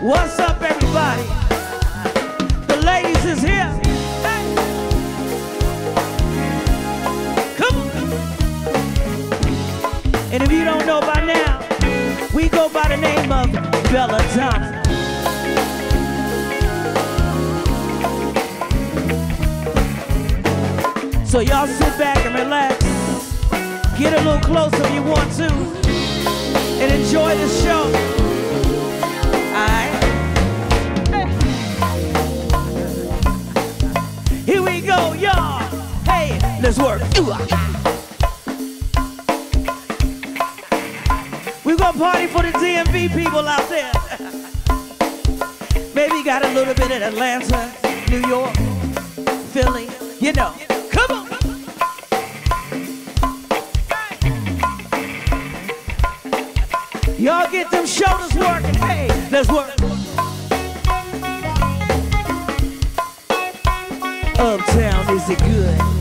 What's up, everybody? The ladies is here. Hey. Come on. And if you don't know by now, we go by the name of Belladonna. So y'all sit back and relax. Get a little closer if you want to. And enjoy the show. Let's work. Ooh, ah. We gonna party for the DMV people out there. Maybe got a little bit in Atlanta, New York, Philly, you know. Come on. Y'all get them shoulders working. Hey, let's work. Uptown, is it good?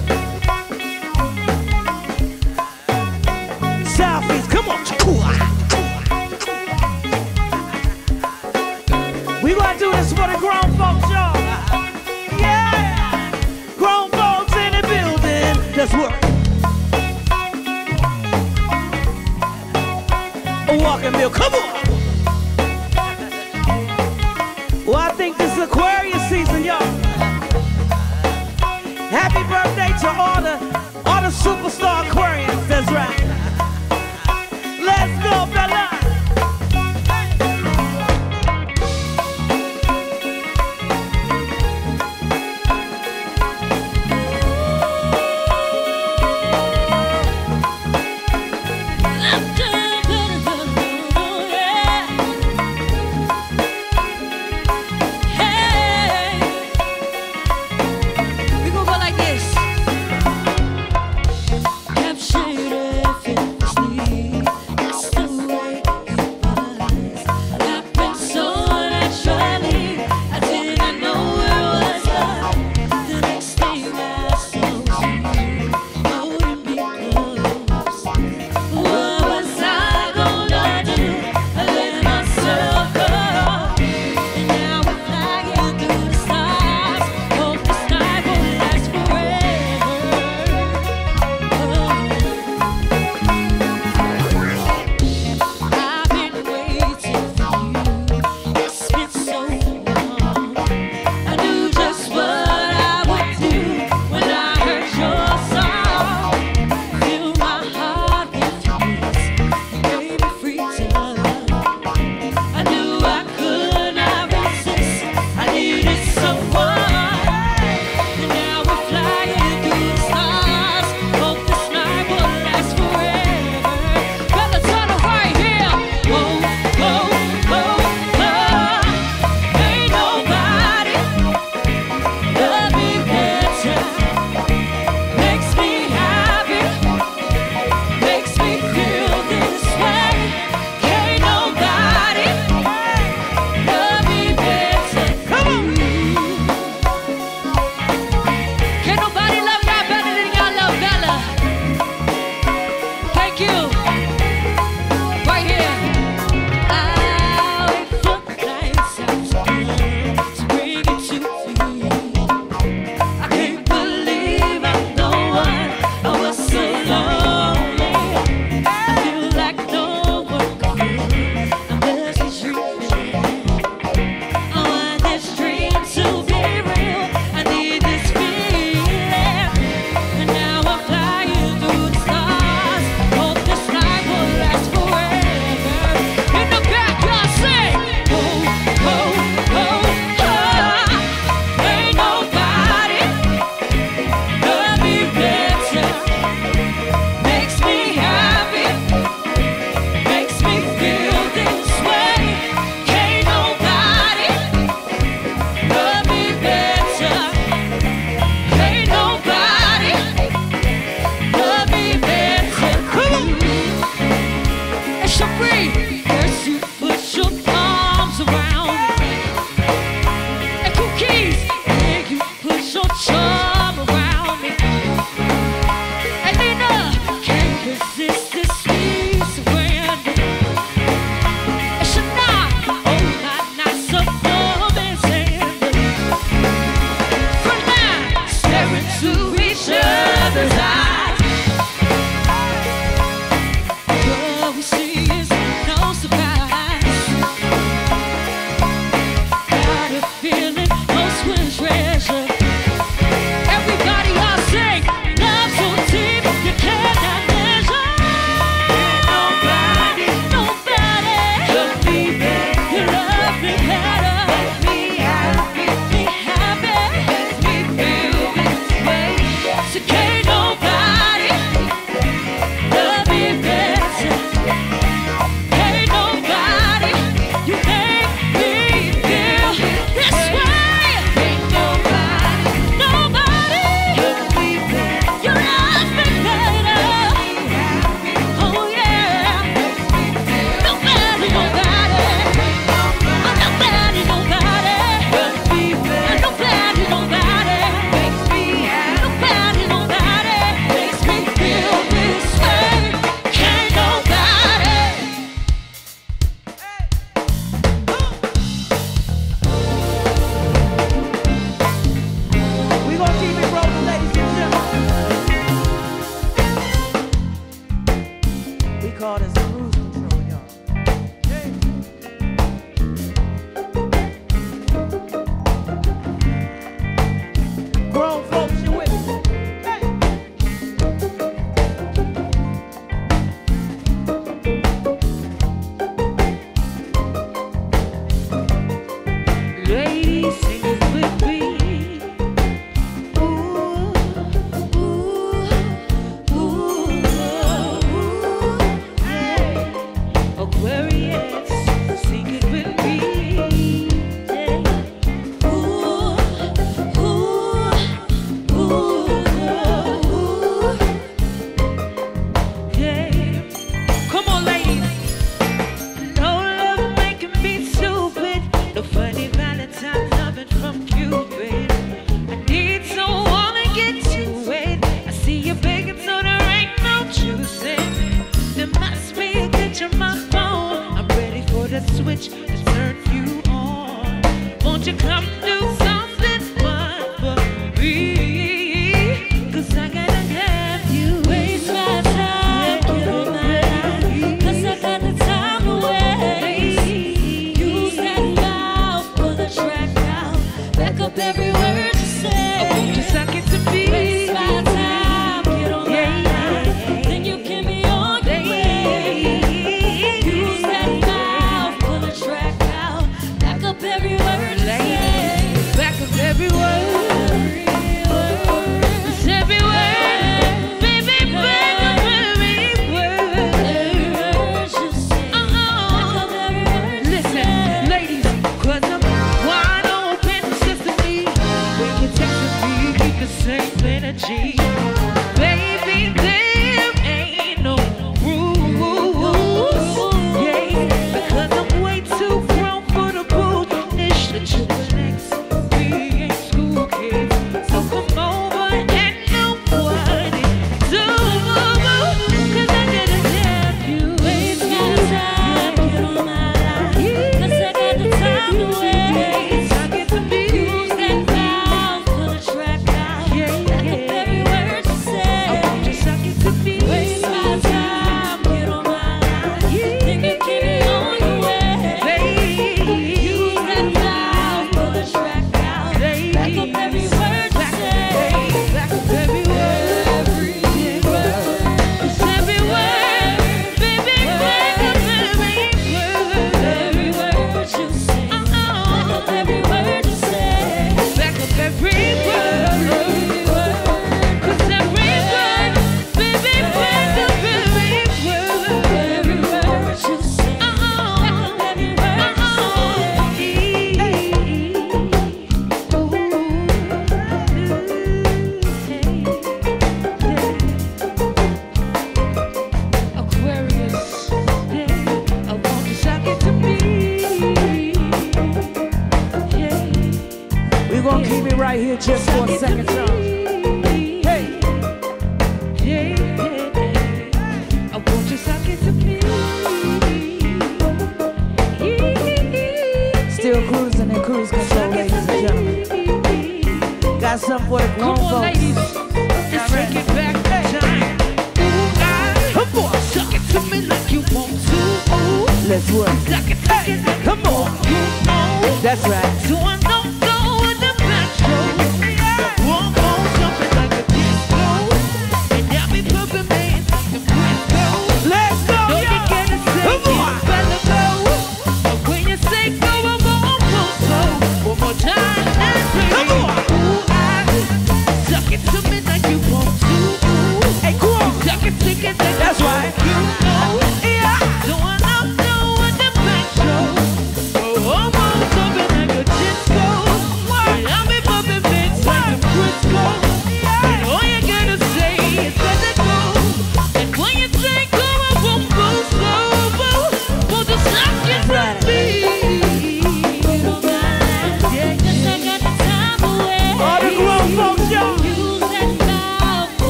you, baby.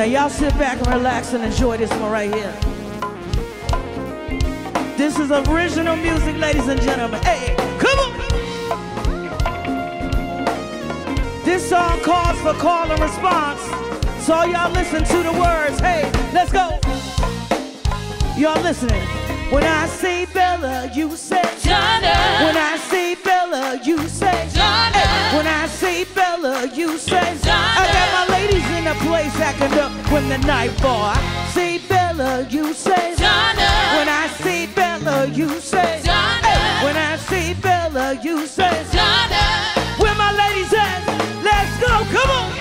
Now y'all sit back and relax and enjoy this one right here. This is original music, ladies and gentlemen. Hey, come on! This song calls for call and response. So y'all listen to the words. Hey, let's go. Y'all listening. When I say Bella, you say Donna. When I say Bella, you say Donna. Hey, when I say Bella, you say Donna. I got my ladies in the place acting up when the night. I say Bella, you say Donna. When I say Bella, you say Donna. Hey, when I say Bella, you say Donna. Where my ladies at? Let's go, come on.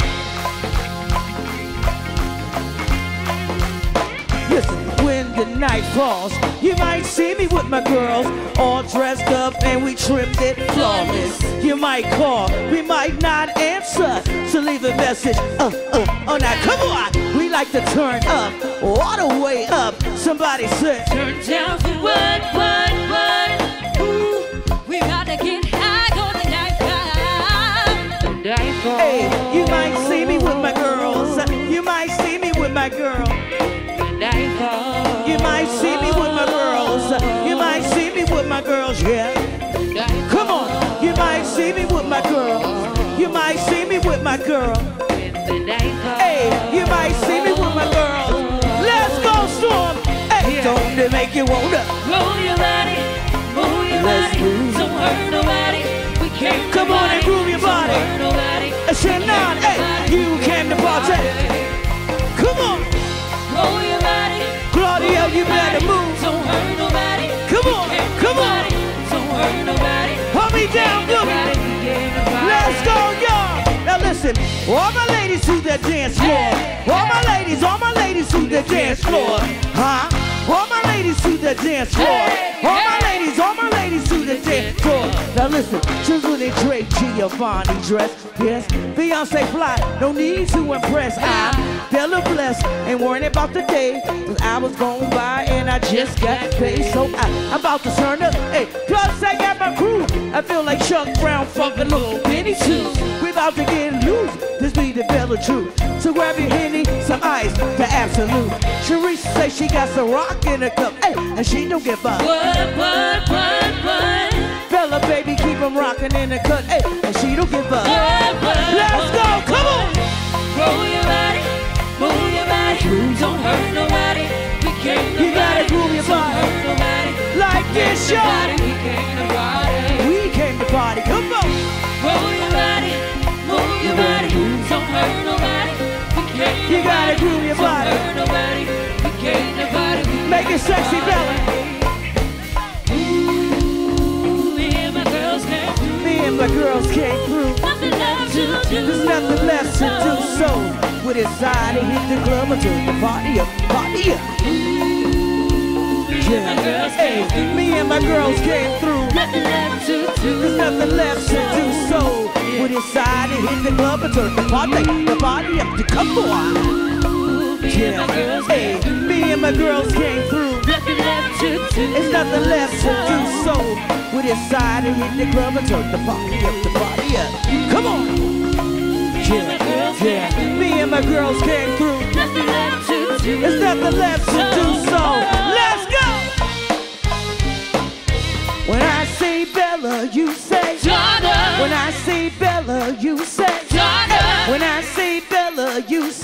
Listen, when the night falls, you might see me with my girls, all dressed up and we trimmed it flawless. You might call, we might not answer, so leave a message. Uh, uh, oh now come on, we like to turn up, all the way up. Somebody said, Turn down for what, what, what? Ooh, we gotta get high on the night vibe. The night vibe. hey, you might see me with my girls, you might see me with my girl. The night vibe. You might see me with my girls. You might see me with my girls, yeah. Come on. You might see me with my girl. You might see me with my girl. Hey, you might see me with my girls. Let's go, Storm. Hey, don't they make you wanna roll your body, move your Let's body. Move. Don't hurt nobody. We can't come on and groove your body. Don't hurt nobody. Say not, hey, you came to party. Come on. Roll your body. Claudia, you better move. Don't hurt nobody. Come on, come on. Don't hurt nobody. Hold me down, Let's go, y'all. Listen, all my ladies to the dance floor. All my ladies, all my ladies to the dance floor. Huh? All my ladies to the dance floor. All my ladies, all my ladies to the dance floor. Now listen, Chisel and Drake Giovanni dress. Yes, Beyonce fly, no need to impress. I'm Bella blessed, ain't worrying about the day. Cause I was going by and I just got paid. So I, I'm about to turn up. Hey, plus I got my crew. I feel like Chuck Brown, fucking little Benny too. We about to get loose. This be the Bella truth. So grab your Henny, some ice, the absolute. Sharice say she got some rock in her cup, hey, and she don't give up. What, what, what? Bella baby, keep 'em rocking in the cut, hey, and she don't give up. Let's go, come on. Roll your body, move your body. Don't hurt nobody. We came to You gotta groove your Don't body. hurt nobody. Like this, Nobody, y'all. we came to party. We came to party, come on. Roll your body, move your body. Don't hurt nobody. We came to You gotta groove your Don't body. hurt nobody. We came to party. Make it sexy, Bella. My girls came through. Nothing left to do. There's nothing left to do, so we decided to hit the club and turn the party up, party up. Me and my girls Hey, came through. me and my girls came through. Nothing left to do. There's nothing left to do, so we decided to hit the club and turn the party, the party up to come on. Me and my girls came Hey, me and my girls came through. Nothing left to do. There's nothing left to do, so With we decided to hit the club and turn the party up, the party up. Come on. Yeah, yeah. Me and my girls came through. Nothing left to do. There's nothing left to do, so let's go. When I say Bella, you say. Donna. When I say Bella, you say. Donna. When I say Bella, you say.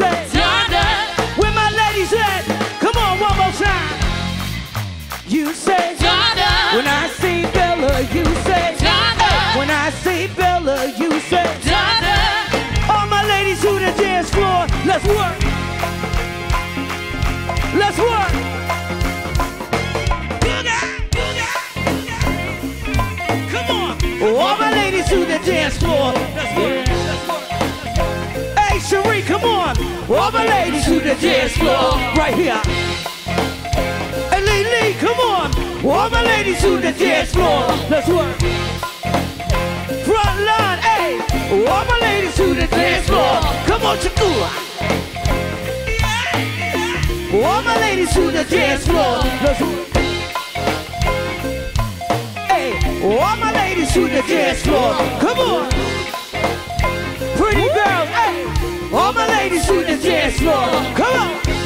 You say. Donna. When I say Bella, you say. Donna. When I say Bella, you say. Donna. All my ladies to the dance floor, let's work. Let's work. All my ladies to the dance floor. Let's work. Hey, Cherie, come on. All my ladies to the dance floor, right here. Come on. All my ladies to the dance floor, let's work. Front line, hey, all my ladies to the dance floor. Come on, Chakua. All my ladies to the dance floor. Let's Hey, all my ladies to the dance floor. Come on. Pretty girls, hey, all my ladies to the dance floor. Come on.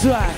帅。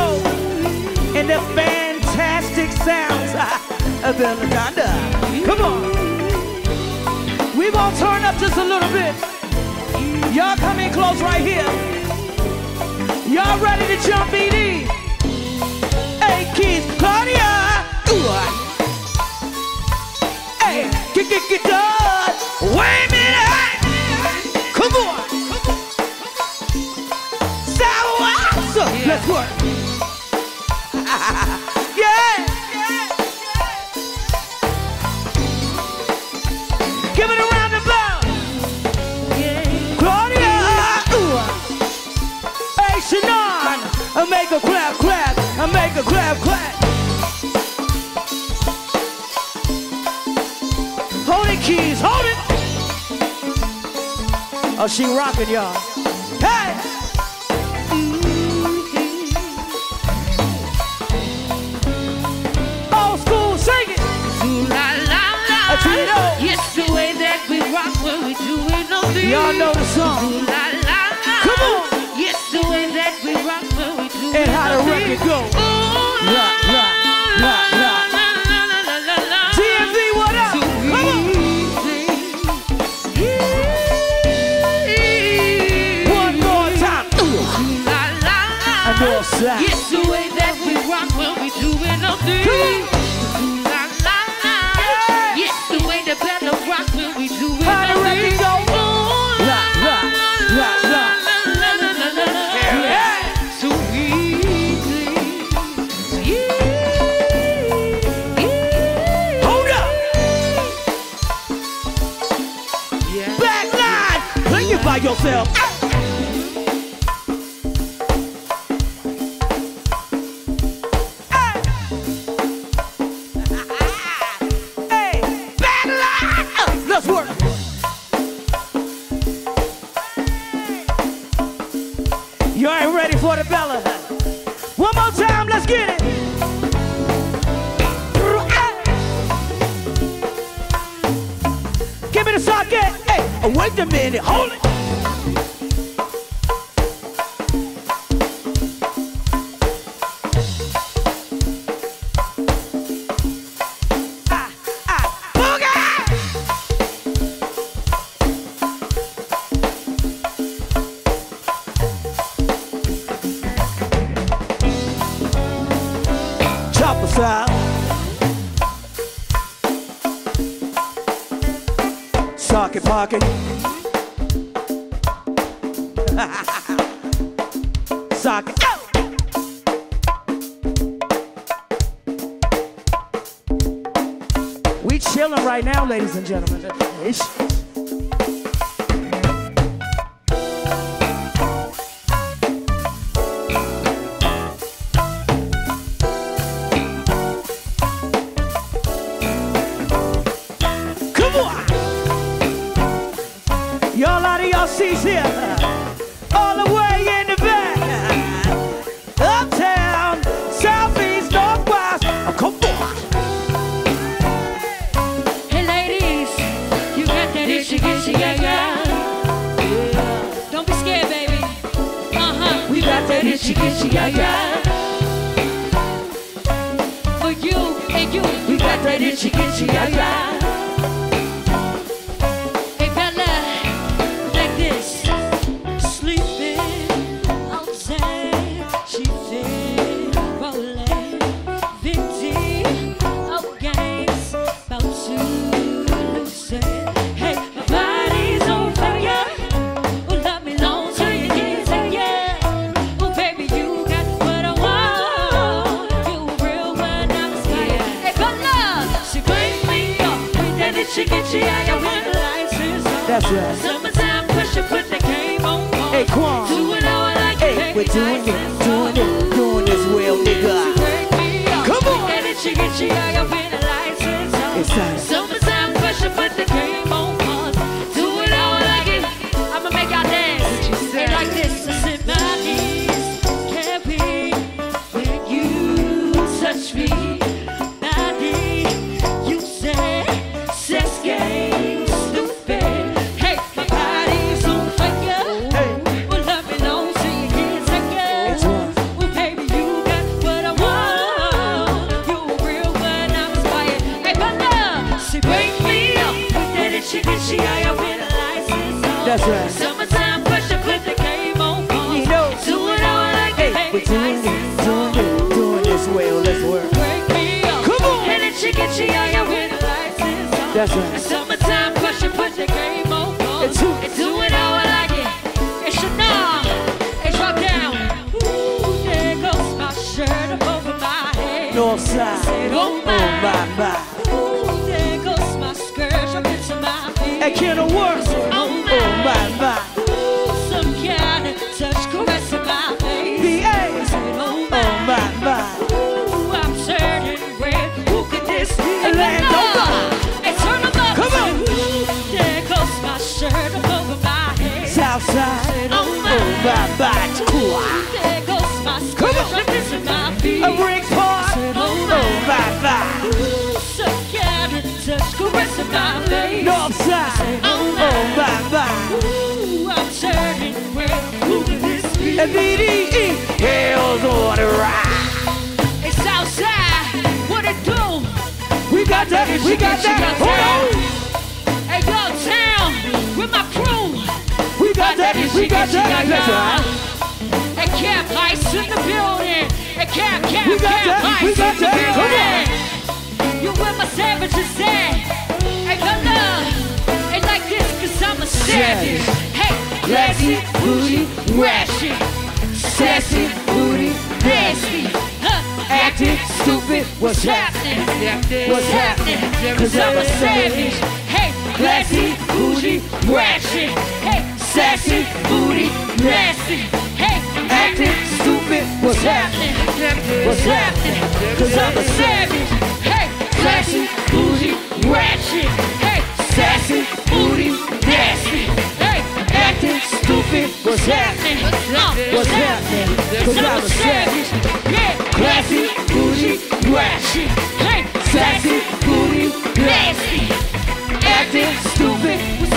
soul and the fantastic sounds of Belladonna. Come on. we gonna turn up just a little bit. Y'all come in close right here. Y'all ready to jump ED? Hey, kids, Claudia. Ooh. Hey, get, get, get done. Wait a minute. Oh, she rocking, y'all. Hey! Mm-hmm. Old school singing. Ooh, la, la, la. Yes, the way that we rock when we do it no thing. Y'all know the song. La, la, la. Come on. Yes, the way that we rock when we doing And how the record go. Ooh, la, la, la, la. la. north. It's the way that we rock when we do it, thing. La la la. It's the way the better rock when we doing our thing. Go. La la la la. By yourself. Rata itchy itchy ya ya. For you and you, we got that itchy itchy yeah, yeah. Oh Oh my. my. Ooh, there goes my skirt into my feet. That can of work. Oh my. Oh my my. Ooh, some kind of touch caressing my face. Said, oh my. Oh my my. Ooh, I'm turning red. Who could this be? Land over. Hey, turn 'em up. Come on. Ooh, there goes my shirt up over my head. South. Oh my. Oh my my. Cool. There my face. Side. Oh Oh my my. Ooh, I'm turning red. Who this be? And Hell's on the ride. It's outside. What it do? We got that. We got that. Hold on. Hey, go town with my crew. We got that. We got that. That's right. Hey, Cap Ice in the building. Hey, Cap, Cap, Cap Ice in the building. You with my savages at? I'm a savage. Hey, classy, bougie, ratchet. Sassy, booty, nasty. Huh, Acting stupid. What's happening? What's happening? Cause I'm a savage. Hey, classy, bougie, ratchet. Hey, sassy, booty, nasty. Hey, Acting stupid. What's happening? What's happening? Cause I'm a savage. Hey, classy, bougie, ratchet. Hey, booty, nasty. Hey, acting stupid. What's happening? What's happening? Cause I'm a savage. Classy, bougie. Hey, sassy, booty, nasty. Acting stupid.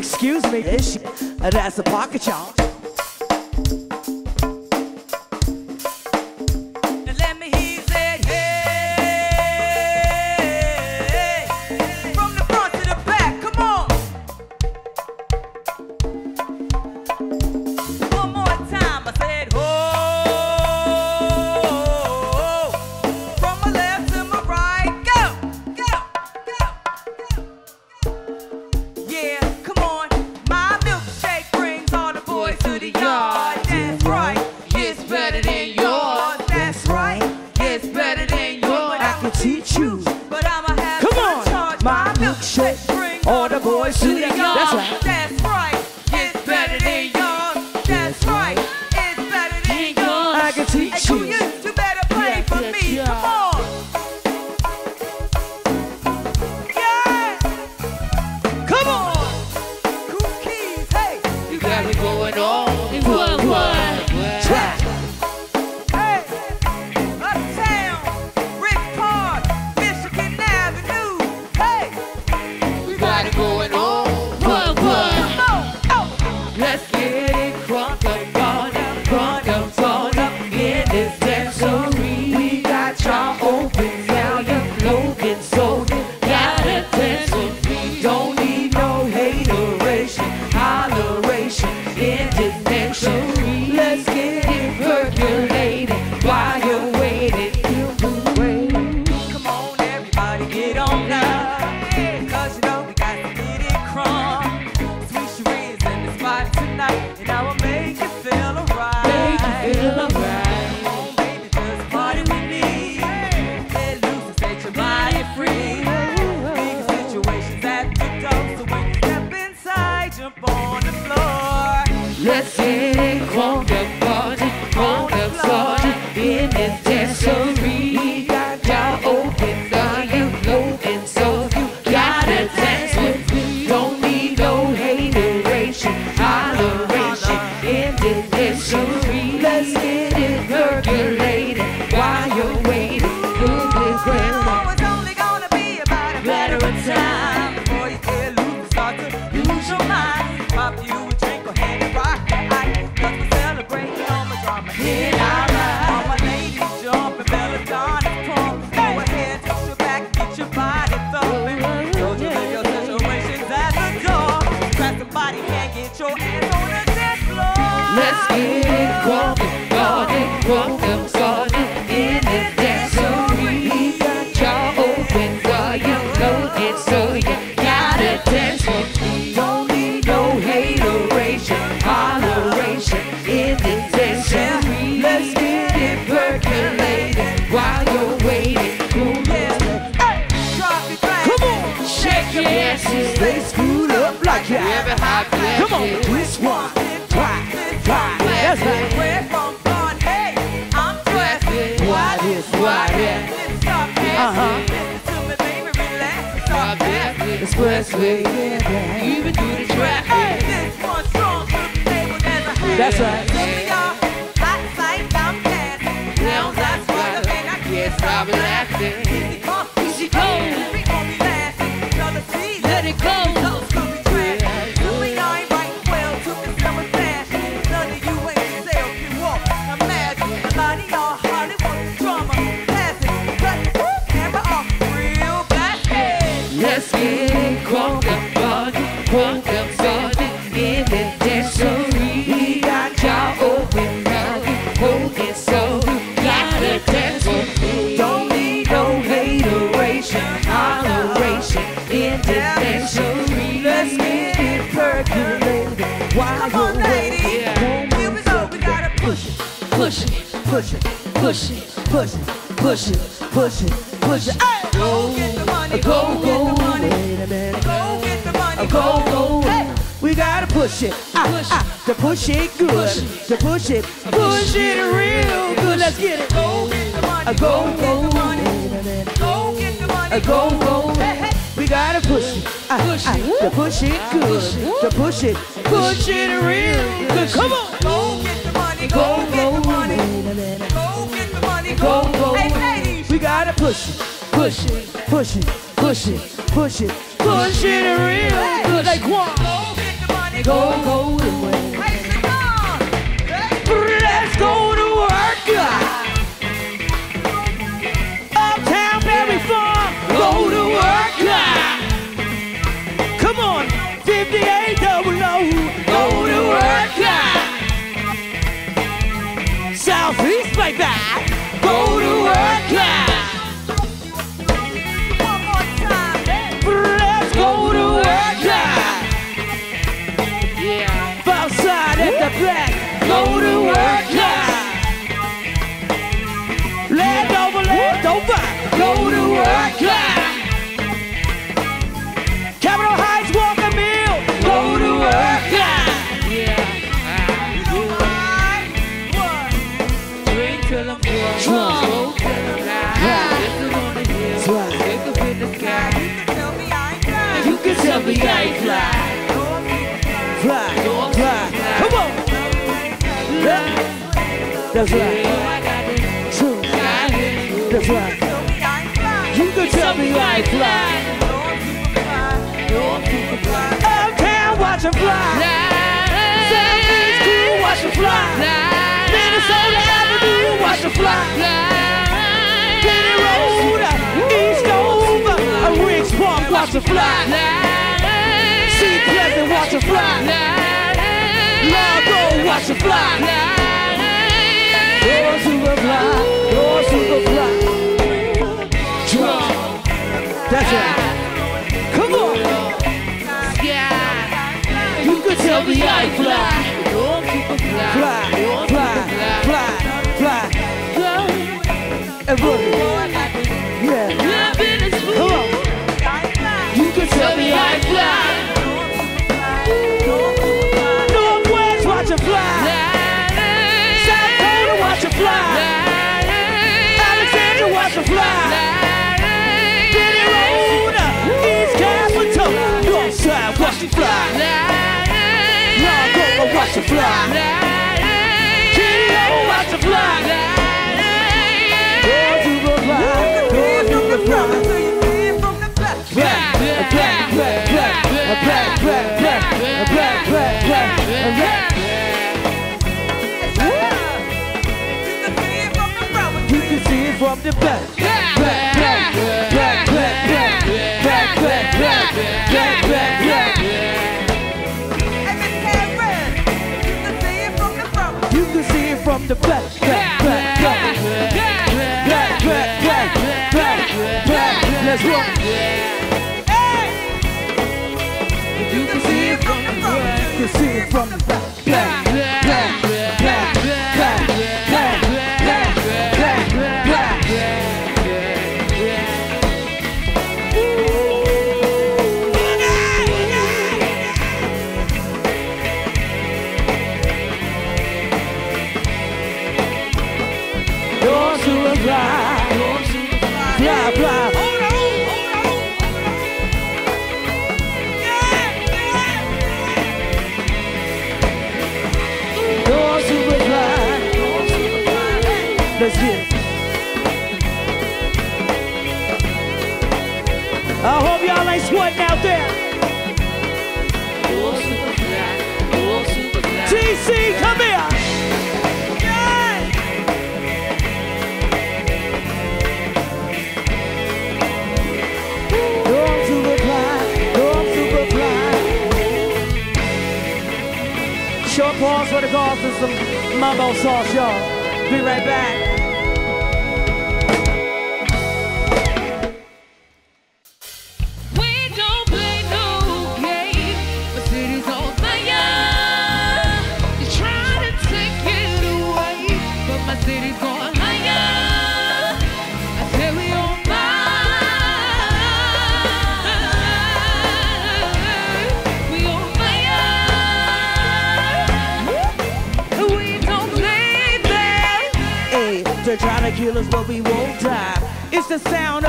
Excuse me. That's a pocket chop. That's right. push it good. to push it, push it real good. Let's get it. Go get the money. Go go. Go get the money. Go go. We gotta push it. Ah, push ah. it. To push it good. To push it, push it real good. Come on. Go get the money. Go get the money. Go get the money. Go go. Hey ladies, we gotta push it. Push it. Push it. Push it. Push it. Push it real good. Like one. Go get the money. Go go go to work. Uptown Barry Farm, go to work. Come on, 58 double O, go to work. Southeast, baby. sky fly. Fly, fly, come on. Fly. That's right. True. That's right. You can tell me I fly. Uptown, watch it fly. Southeast, cool, watch it fly. Minnesota Avenue, watch it fly. Benning Road, East Dover, Rich Park, watch it fly. Seat Pleasant, watch 'em fly. Largo, watch 'em fly. Fly, you're super fly. Drunk. That's right. Come on. You can tell me I fly. Fly, fly, fly, fly. And. Yeah. Come on. You can tell me I fly. 'Em fly. 'em fly. Go to the fly, go to the fly. Black, black, black. You can see it from the back. Black, black. Let's rock. You can see it from the back. You can see it from the back. Pause for the calls and some mumbo sauce, y'all. Be right back.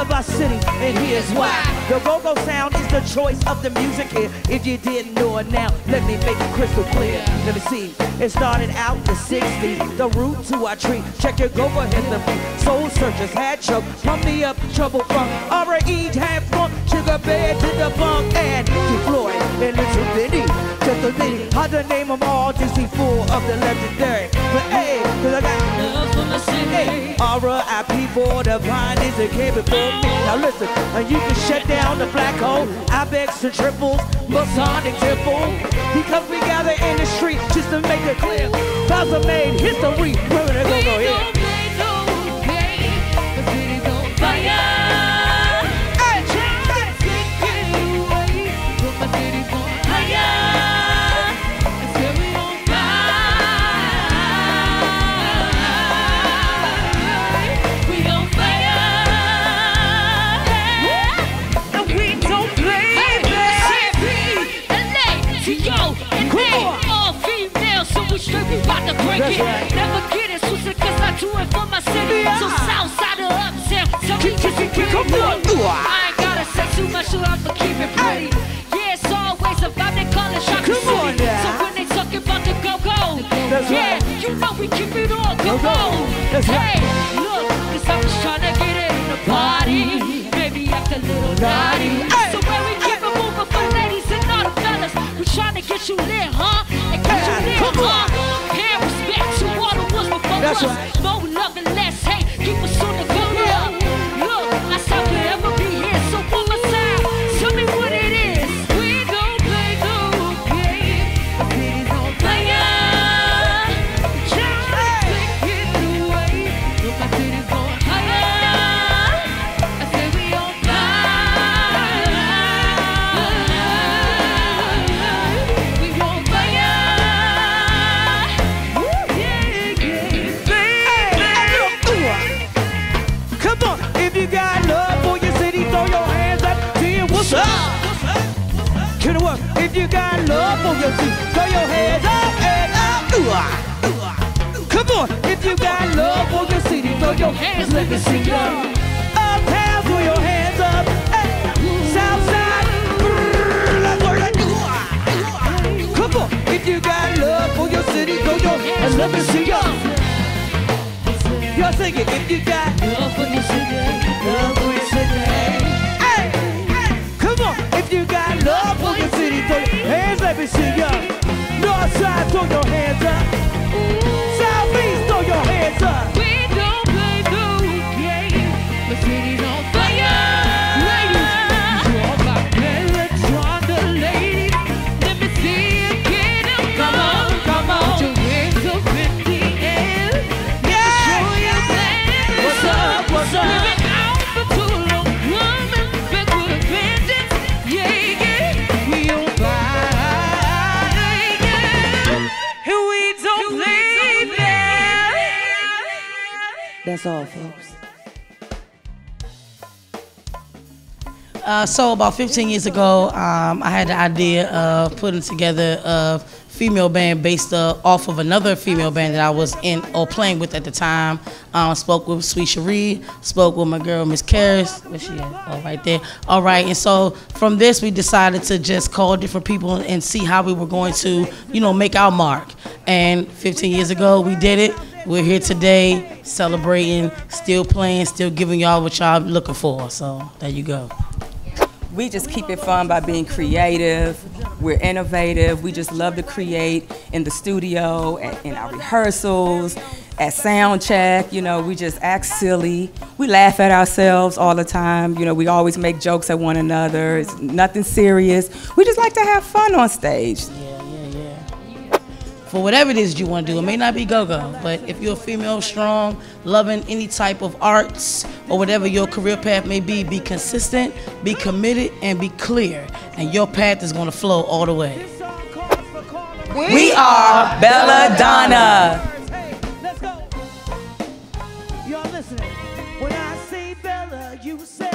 Of our city, and here's why. The go-go sound is the choice of the music here. If you didn't know it now, let me make it crystal clear. Let me see. It started out in the 60s, the root to our tree. Check your go-go history. Soul searchers had choke, pump me up, trouble funk. R.A.E. had funk, sugar bed to the bunk, and T. Floyd and Little Bitty. Just a minute, how to name them all, just full of the legendary. But hey, cause I got Love for my Hey, city. R.I.P. for the pioneers that came before me. Now listen, and you can shut down the black hole, Ibex and triples, Masonic temple. Because we gather in the street just to make it clear. Thousand made history. We're gonna go, We go here. We straight we bout to break That's it. right. Never get it twisted, cause I do it for my city. Yeah. So south side of uptown, tell me kick, just kick, come on. I ain't gotta say too much, so I'ma keep it pretty. Yeah, it's always a vibe, they call it Shocker Come on now. So when they talking about the go-go, yeah, right. you know we keep it all on. That's right. Hey, look, cause I'm just trying to get in the party. Maybe act a little naughty. So where we keep it moving for ladies and all the fellas who trying to get you lit, huh? Ones before got love for your city, throw your hands up and up. Ooh, ah. Come on, if you got love for your city, throw your hands. Let me see ya. Uptown, throw your hands up. Hey, Southside, let's work it. Come on, if you got love for your city, throw your hands. Let me see ya. Y'all sing it. If you got Love for your city. love for your city. Love for your city, throw your hands. Let me see ya. North side, throw your hands up. Southeast, throw your hands up. All, folks. Uh, so about 15 years ago, um, I had the idea of putting together a female band based uh, off of another female band that I was in or playing with at the time. Um, spoke with Sweet Cherie, spoke with my girl Miss Karis. Where's she at? Oh, right there. All right, and so from this, we decided to just call different people and see how we were going to, you know, make our mark. And 15 years ago, we did it. We're here today, celebrating, still playing, still giving y'all what y'all looking for. So there you go. We just keep it fun by being creative. We're innovative. We just love to create in the studio, at, in our rehearsals, at sound check. You know, we just act silly. We laugh at ourselves all the time. You know, we always make jokes at one another. It's nothing serious. We just like to have fun on stage. Yeah for whatever it is you want to do. It may not be go-go, but if you're a female, strong, loving any type of arts or whatever your career path may be, be consistent, be committed, and be clear. And your path is going to flow all the way. We, are Bella, you say